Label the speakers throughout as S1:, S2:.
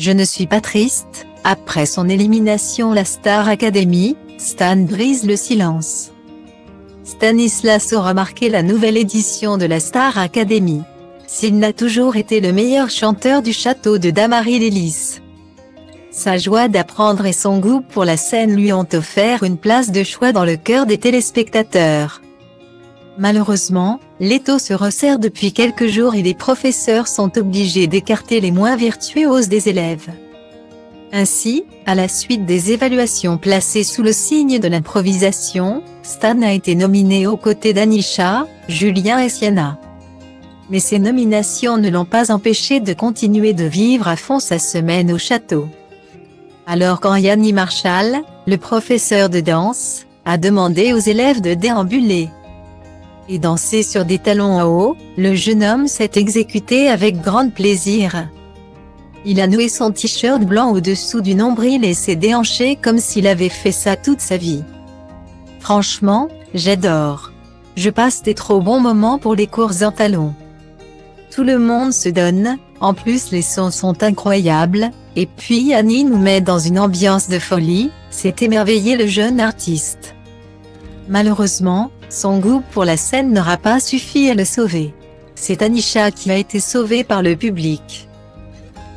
S1: Je ne suis pas triste, après son élimination la Star Academy, Stan brise le silence. Stanislas aura marqué la nouvelle édition de la Star Academy. S'il n'a toujours été le meilleur chanteur du château de Damary-Lélis. Sa joie d'apprendre et son goût pour la scène lui ont offert une place de choix dans le cœur des téléspectateurs. Malheureusement, l'étau se resserre depuis quelques jours et les professeurs sont obligés d'écarter les moins virtuoses des élèves. Ainsi, à la suite des évaluations placées sous le signe de l'improvisation, Stan a été nominé aux côtés d'Anisha, Julien et Sienna. Mais ces nominations ne l'ont pas empêché de continuer de vivre à fond sa semaine au château. Alors quand Yanni Marshall, le professeur de danse, a demandé aux élèves de déambuler, et danser sur des talons à haut, le jeune homme s'est exécuté avec grand plaisir. Il a noué son t-shirt blanc au-dessous du nombril et s'est déhanché comme s'il avait fait ça toute sa vie. Franchement, j'adore. Je passe des trop bons moments pour les courses en talons. Tout le monde se donne, en plus les sons sont incroyables, et puis Annie nous met dans une ambiance de folie, c'est émerveillé le jeune artiste. Malheureusement, son goût pour la scène n'aura pas suffi à le sauver. C'est Anisha qui a été sauvée par le public.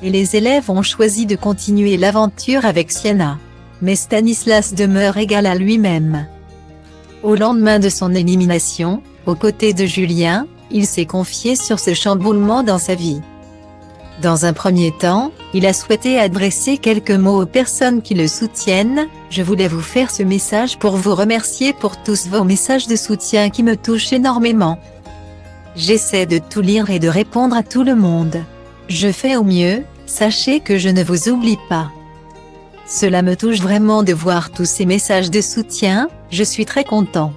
S1: Et les élèves ont choisi de continuer l'aventure avec Sienna. Mais Stanislas demeure égal à lui-même. Au lendemain de son élimination, aux côtés de Julien, il s'est confié sur ce chamboulement dans sa vie. Dans un premier temps, il a souhaité adresser quelques mots aux personnes qui le soutiennent, je voulais vous faire ce message pour vous remercier pour tous vos messages de soutien qui me touchent énormément. J'essaie de tout lire et de répondre à tout le monde. Je fais au mieux, sachez que je ne vous oublie pas. Cela me touche vraiment de voir tous ces messages de soutien, je suis très content.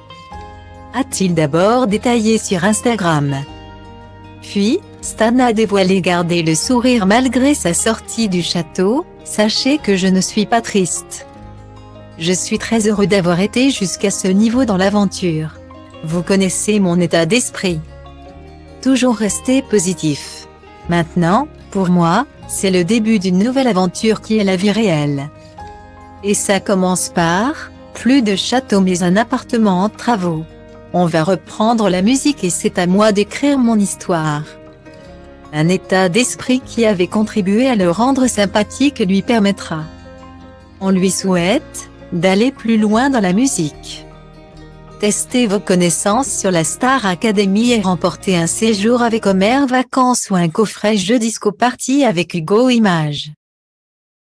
S1: A-t-il d'abord détaillé sur Instagram? Puis, Stan a dévoilé garder le sourire malgré sa sortie du château, sachez que je ne suis pas triste. Je suis très heureux d'avoir été jusqu'à ce niveau dans l'aventure. Vous connaissez mon état d'esprit. Toujours rester positif. Maintenant, pour moi, c'est le début d'une nouvelle aventure qui est la vie réelle. Et ça commence par, plus de château mais un appartement en travaux. On va reprendre la musique et c'est à moi d'écrire mon histoire un état d'esprit qui avait contribué à le rendre sympathique lui permettra. On lui souhaite d'aller plus loin dans la musique. Testez vos connaissances sur la Star Academy et remportez un séjour avec Homer Vacances ou un coffret jeu disco party avec Hugo Images.